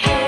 Hey.